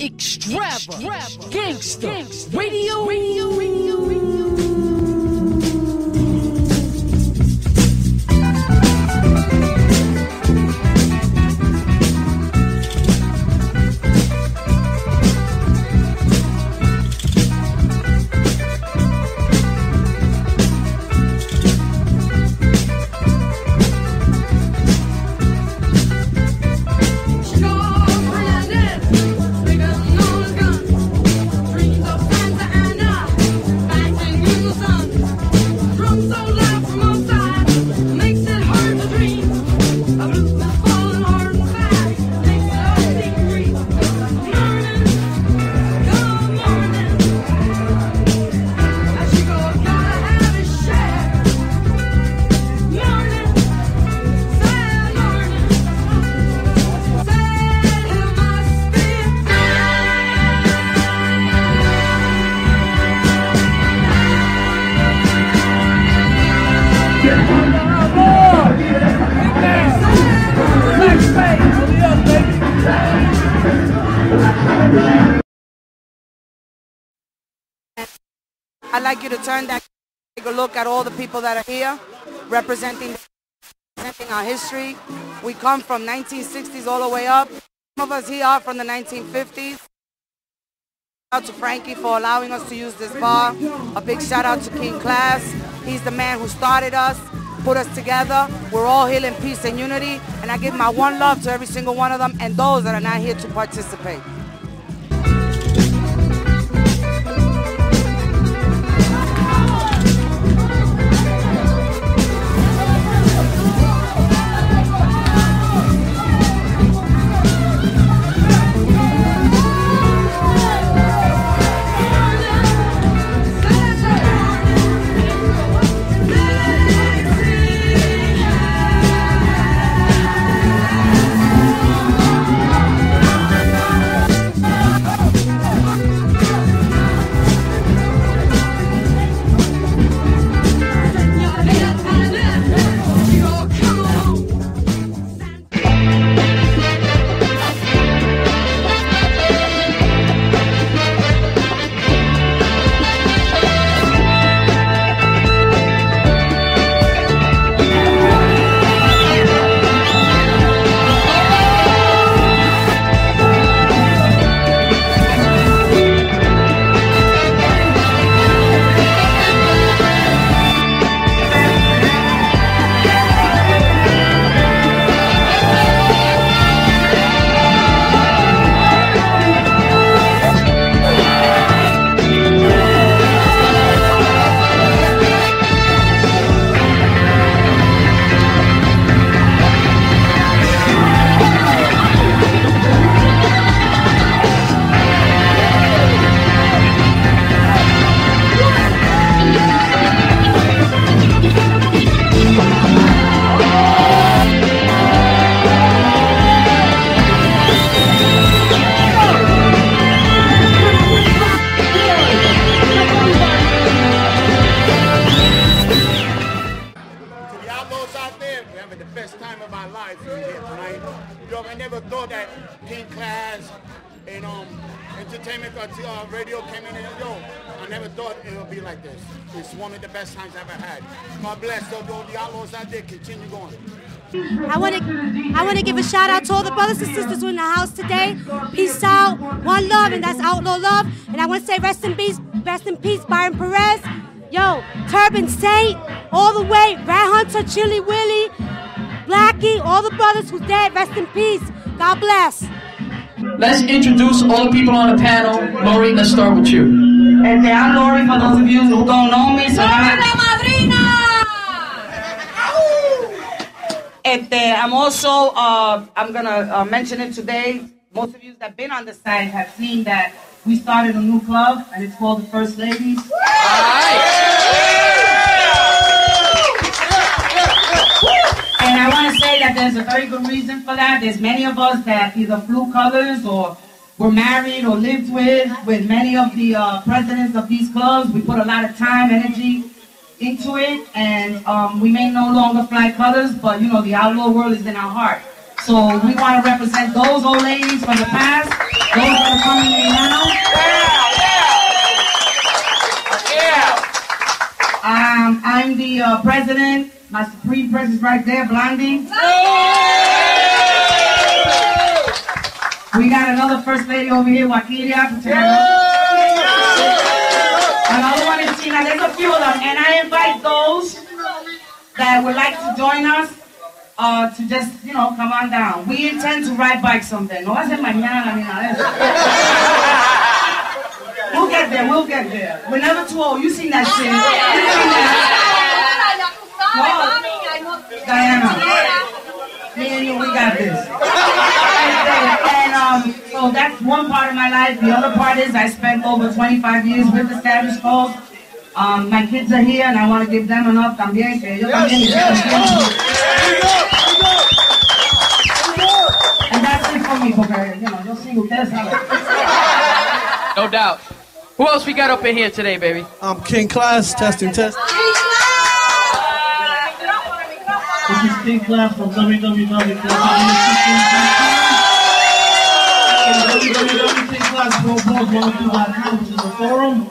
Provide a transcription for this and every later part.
Extrava, Gangsta, Radio, Radio, Radio, Radio. I'd like you to turn that, take a look at all the people that are here representing, representing our history. We come from 1960s all the way up. Some of us here are from the 1950s. Shout out to Frankie for allowing us to use this bar. A big shout out to King Klast. He's the man who started us, put us together. We're all here in peace and unity. And I give my one love to every single one of them and those that are not here to participate. Best times I've ever had. God bless so yo, the outlaws out there. Continue going. I want to I want to give a shout out to all the brothers and sisters who are in the house today. Peace out, one love, and that's outlaw love. And I want to say rest in peace, rest in peace, Byron Perez. Yo, Turban Saint, all the way, Rat Hunter, Chili Willie, Blackie, all the brothers who's dead, rest in peace. God bless. Let's introduce all the people on the panel. Lori, let's start with you. Este, I'm Lori, for those of you who don't know me. So Este, I'm also, uh, I'm gonna uh, mention it today. Most of you that have been on the site have seen that we started a new club, and it's called the First Ladies. And I want to say that there's a very good reason for that. There's many of us that either flew colors or were married or lived with, with many of the uh, presidents of these clubs. We put a lot of time, energy into it, and um, we may no longer fly colors, but you know, the outlaw world is in our heart. So we want to represent those old ladies from the past, those that are coming in now. Yeah, yeah. yeah. Um, I'm the uh, president. My supreme president's right there, Blondie. Yeah. We got another first lady over here, Paterno. Another one is Tina. There's a few of them, and I invite those that would like to join us uh, to just, you know, come on down. We intend to ride bikes someday. No hace mañana ni nada de eso. We'll get there, we'll get there. We're never too old. You seen that shit. You seen that. Diana. Me and you, we got this. And um, so that's one part of my life. The other part is I spent over 25 years with the Status Calls. Um, my kids are here and I want to give them enough también que ellos también hicieron tiempo. And that's it for me, porque, you know, yo sigo, ustedes saben. No doubt. Who else we got up in here today, baby? I'm King Klast, testing, testing. This is King Klast from www.kingklast.com, which is a forum,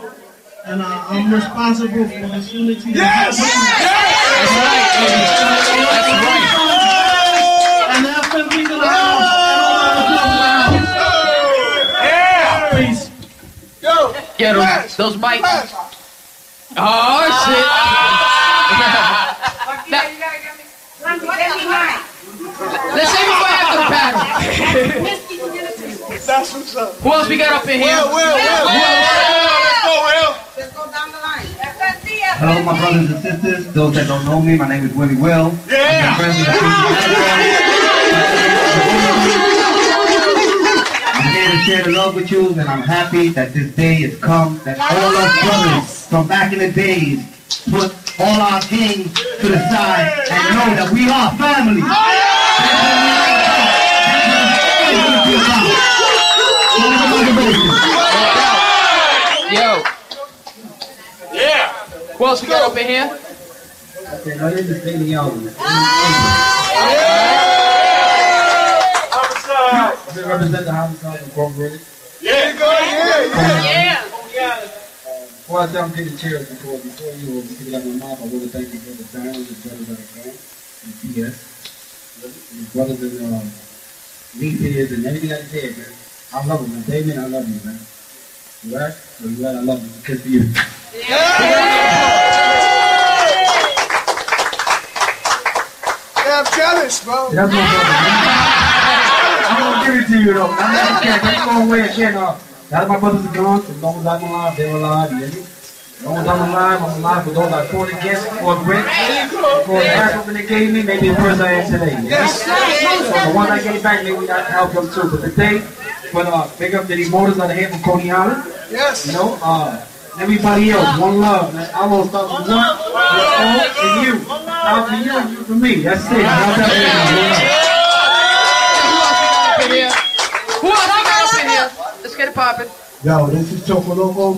and uh, I'm responsible for this unity. Yes! That's right. That's right. And the FMPs in the house, and all the people in the house. Peace. Yo! Get 'em. Flash, Those mics. Oh, shit. Let's save it for after the battle. That's what's up. Who else we got up in here? Will, Will, Will. Will, Let's go, Will. Let's go down the line. Hello, my brothers and sisters. Those that don't know me, my name is Willie Will. Yeah. I'm friends with the I'm here to share the love with you, and I'm happy that this day has come, that all us brothers from back in the days put all our kings to the side and know that we are family. Yo. Yeah. Who else we got up in here? Okay, my name is Danny Allen. Homicide. I represent the Homicide Incorporated. Yeah. Go, yeah, yeah. Before I jump in the chair before, before you pick it up my mouth, I want to thank you for the time, and the brothers that are gone, and PS, the brothers and uh, nieces and everything I did, man. I love them, man. Damien, I love you, man. You right? So you right, I love you. Kiss for you. Yeah, I'm jealous, bro. That's my brother. I'm gonna give it to you though. I'm not scared. I'm going away again. Uh, now that my brothers are gone, as long as I'm alive, they're alive. You hear me? As long as I'm alive, I'm alive for those I fought against, fought with, for the backup they gave me, maybe the person I am today. you know? So the one I gave back, maybe I help them too. But today, but uh, big up to the motors out of here from Coney Island. Yes. You know, uh, everybody else, one love, man. I won't stop with one, with all, and you. Out for you and you for me. That's it. How's that Who else we got up in way, man? One love. here? Who else we got up in here? Let's get it poppin'. Yo, this is Choco Loco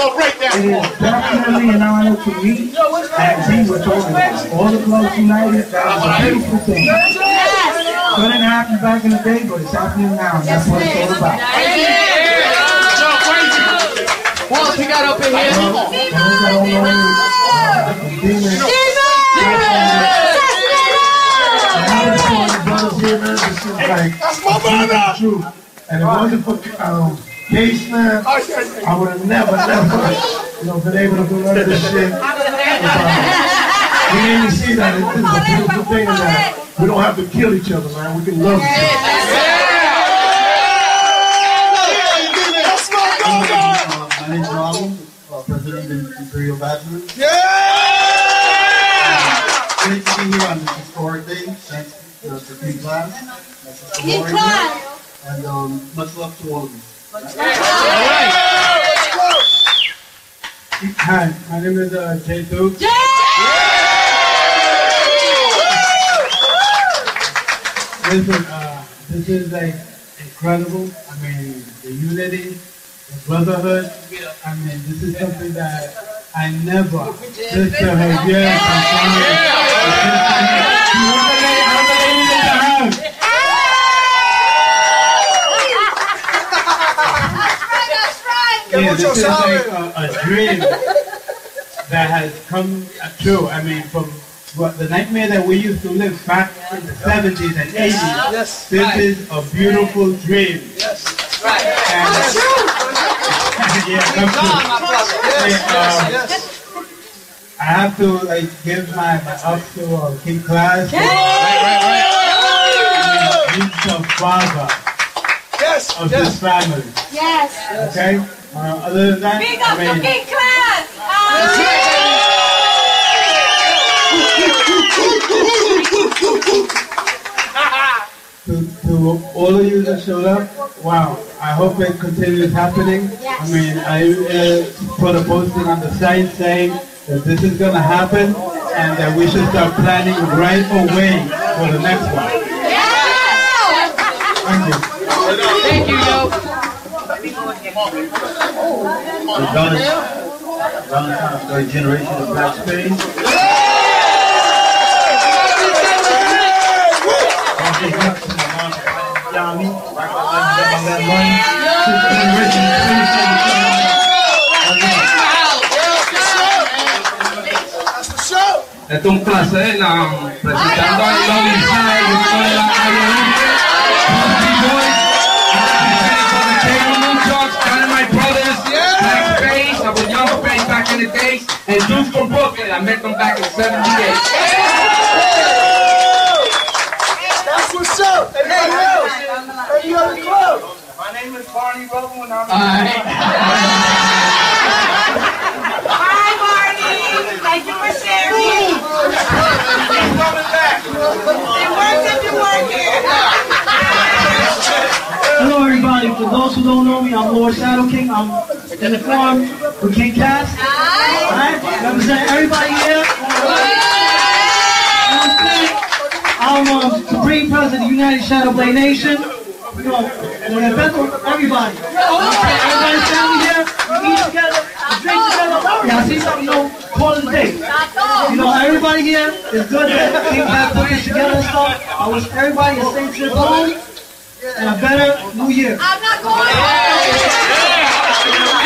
from Justice to the Gotta go break It that. is definitely an honor to meet and be with all of us. All the clubs united, that was a beautiful thing. Couldn't happen back in the day, but it's happening now, and that's what it's all about. Yo, crazy. Who else we got up in here? For those that don't know me, I'm Demon. And I just want the brothers here, man, this is like That's my brother. true. And it wasn't for um, Case, man, Oh, yeah, yeah. I would have never, never, you know, been able to do none of this shit. We didn't see that. It's just a beautiful thing in that we don't have to kill each other, man. We can love each other. That's my brother. My name's Robin, uh, President of Imperial Bachelor. Yeah. Great to be here on this historic day. Thanks uh, to King Klast. That's a memorial. And um, much love to all of you. Hi, my name is uh, Jay Duke. Listen, uh, this is like incredible. I mean, the unity, the brotherhood. I mean, this is something that I never sisterhood. Yes, I'm sorry. You want the lady- I'm the lady in the house. Yeah, this is like a, a dream that has come true. I mean, from what the nightmare that we used to live back in the 70s and 80s. Yes. This Right. is a beautiful dream. Yes. that's Right. And, yeah, come true. Hey, um, Yes. I have to like give my, my ups to uh, King Klast. Right, right, right. He's the father Yes. of Yes. this family. Yes. Okay? Uh, other than that, Big I mean, the big class. to, to all of you that showed up, wow, I hope it continues happening. I mean, I uh, put a posting on the site saying that this is going to happen and that we should start planning right away for the next one. Thank you. Thank you, yo. The Valentine, Valentine third generation of Black Spades. Esto es un placer presentando a Lovely Side 78. That's what's up. Everybody else. Hey, you got the club. My name is Barney Rubble, and I'm Alright. Hi, Barney. Thank you for sharing. coming back. It works if you work here. Hello, everybody. For those who don't know me, I'm Lord Shadow King. I'm in the farm with King Klast. Represent everybody here. I'm um, Supreme President of the United Shadow Blade Nation. And an event for everybody. Everybody's family here. We eat together. We drink together. Yeah, I see something, you know, call it a day. You know, everybody here is good that King Klast put together and stuff. I wish everybody a safe trip home and a better new year. I'm not going home.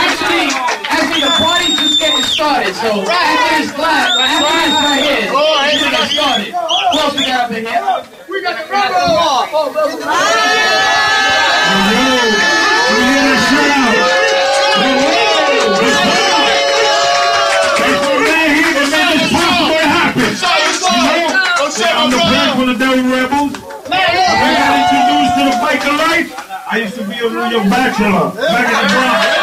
Actually, actually, the party's just getting started. So after this class, after this right here, it's gonna get started. Who else we got up in here? We got the rebel. Oh, rebel. I'm the black for the Devil Rebels. I got introduced to the biker life. I used to be a real bachelor back in the Bronx.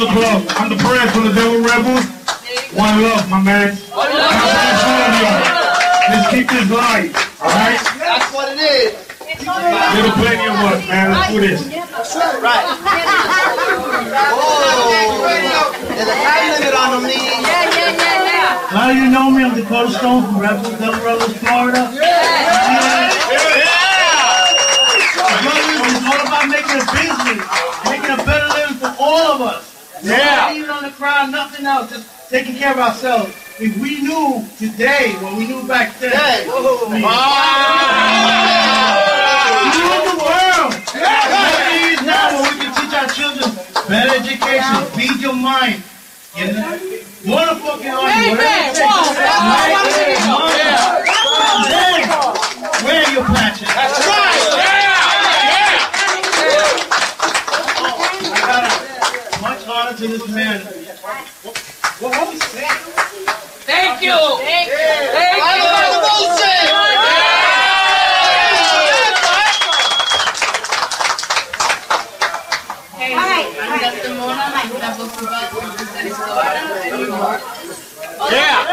Now I'm the club. I'm the prayer for the Devil Rebels. One love, my man. God bless all y'all. Let's keep this light. All right? That's what it is. There's plenty of us, man. Let's do this. Right. Oh, there's a time limit on them. Yeah, yeah, yeah, yeah. A lot you know me. I'm Dakota Stone from Rebel Devil Rebels, Florida. Yeah. Brothers, it's all about making a business, Not even on the crowd, nothing else, just taking care of ourselves. If we knew today what we knew back then, Hey. we knew the world. What is now where we can teach our children better education, feed your mind. You know, wanna fucking argue, whatever it takes. Right? Wear your patches. That's right. I got a much honor to this man. What, what was that? Thank you. Thank you. Thank I don't know the bullshit. Hi. Yeah.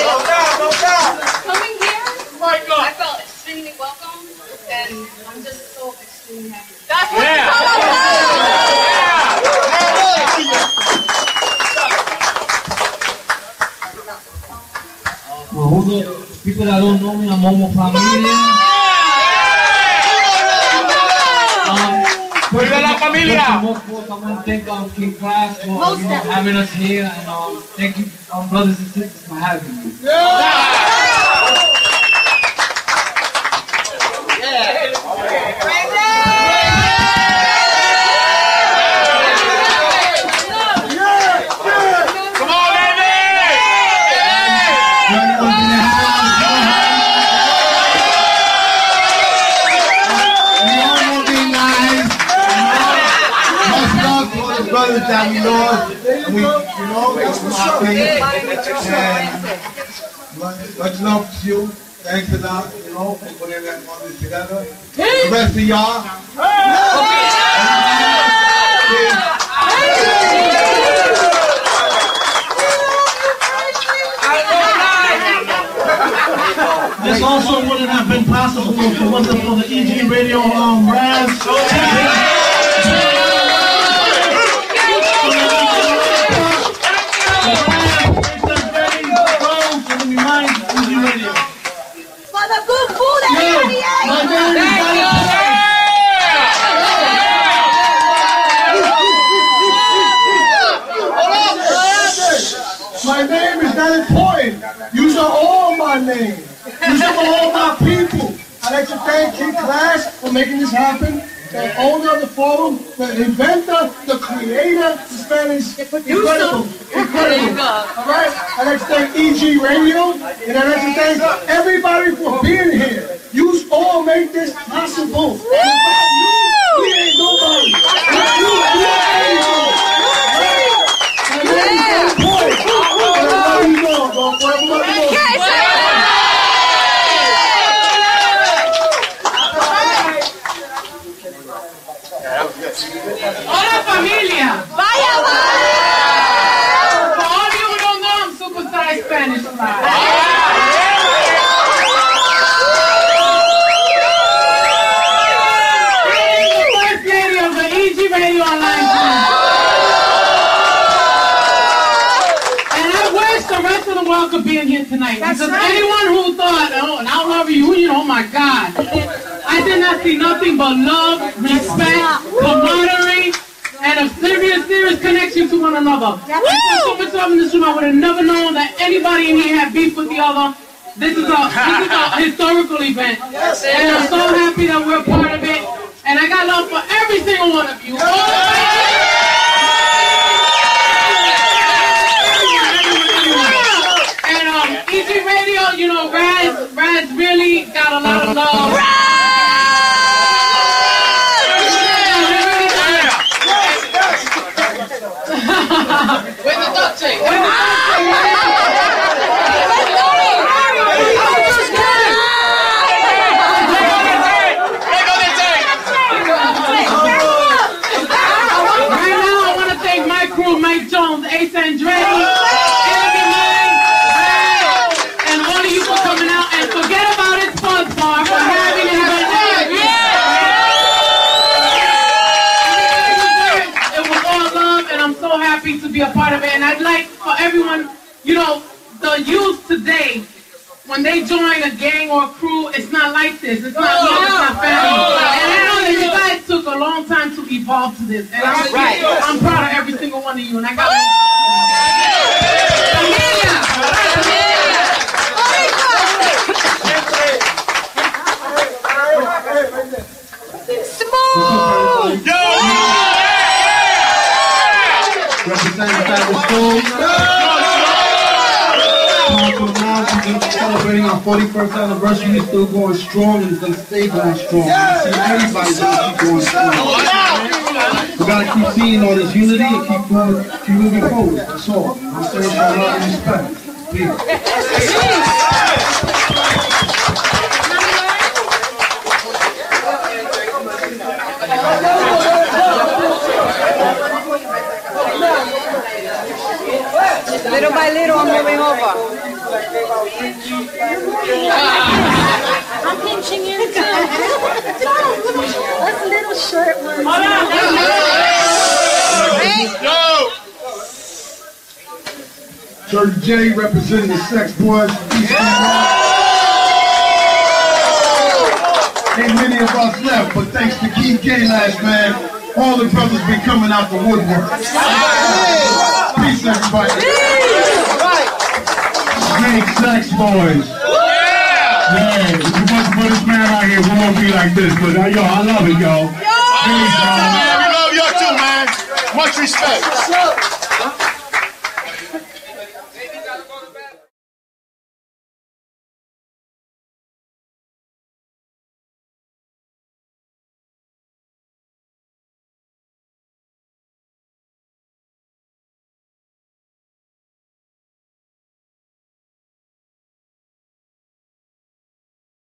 No doubt, no doubt. Coming here, My I God. felt extremely welcome, and I'm just so extremely happy. That's what Yeah. it's all about. Well, who know, people that don't know me, I'm Momo Familia. Um, Viva la familia. Most I want to thank um, King Klast for you know, definitely. having us here, and um, thank you, um, brothers and sisters, for having me. Brothers down north, and we, you know, it's my thing. And much, much love to you. Thanks a lot, you know, for putting that all this together. The rest of y'all. This also wouldn't have been possible if it wasn't for the EG Radio um, Raz. Name. You are all my people. I'd like to thank King Klast for making this happen. The owner of the forum, the inventor, the creator, the Spanish. Incredible. Incredible. All right. I'd like to thank EG Radio. And I'd like to thank everybody for being here. You all make this possible. Without you, we ain't nobody. Without you, we ain't anything. My name is Donald Point. And I love you all, bro. Forever love you all. Hola familia. Vaya, For all you who don't know, I'm superstar Spanish fly. This is the first lady of the EG Radio Online group. And I wish the rest of the world could be in here tonight. That's because right. anyone who thought, oh, and I love you, you know, oh my God. I did not see nothing but love, respect, camaraderie, and a serious, serious connection to one another. If there's so much love in this room, I would have never known that anybody in here had beef with the other. This is a this is a historical event, and I'm so happy that we're a part of it. And I got love for every single one of you. And um, EG Radio, you know, Raz, Raz really got a lot of love. Where's the duct tape? Where's the Right now, I want to thank my crew, Mike Jones, Ace Andretti, Andy Mine, and all of you for coming out. And forget about it, Fuzz Bar, for having an event like this. It was all love, and I'm so happy to be a part of it. And I'd like for everyone, you know, the youth today, when they join a gang or a crew, it's not like this. It's not love, it's not family. And I know that you guys took a long time to evolve to this. And I'm, Right. I'm proud of every single one of you. And I got Amelia! Amelia! Smooth. Representing Fabulous School. Celebrating our 41st anniversary, we're still going strong and it's gonna stay going strong. You see, everybody's gonna keep going strong. We gotta keep seeing all this unity and keep going, keep moving forward. That's all. I'm saying love and respect. Peace. Little by little, I'm moving over. I'm pinching in too. That's a little short one. Church J representing the Sex Boys. Ain't many of us left, but thanks to Keith K last man, all the brothers been coming out the woodwork. Peace, everybody. Great sex boys. Yeah, if it wasn't for this man out here, we won't be like this. But uh, yo, I love it, yo. Peace, Man, we love y'all too, man. Much respect.